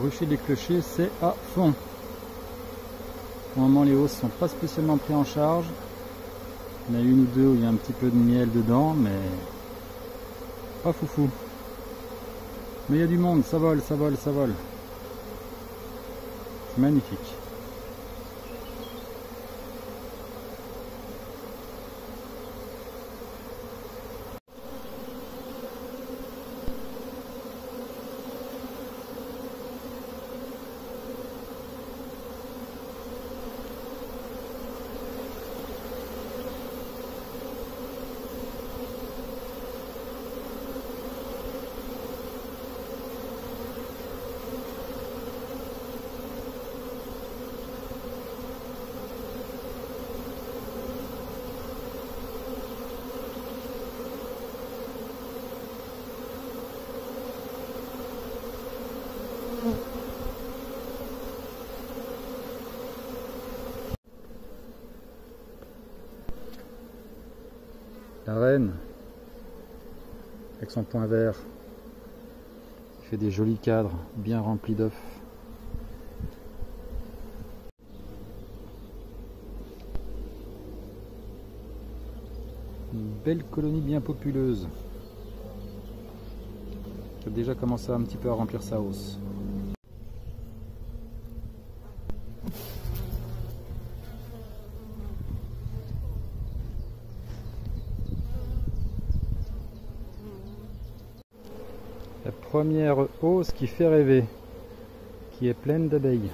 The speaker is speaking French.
rucher des clochers, c'est à fond. Pour le moment, les hausses sont pas spécialement pris en charge. Il y en a une ou deux où il y a un petit peu de miel dedans, mais pas foufou. Mais il y a du monde, ça vole, ça vole, ça vole. C'est magnifique. La reine, avec son point vert, fait des jolis cadres bien remplis d'œufs. Une belle colonie bien populeuse. Qui a déjà commencé un petit peu à remplir sa hausse. La première hausse qui fait rêver, qui est pleine d'abeilles.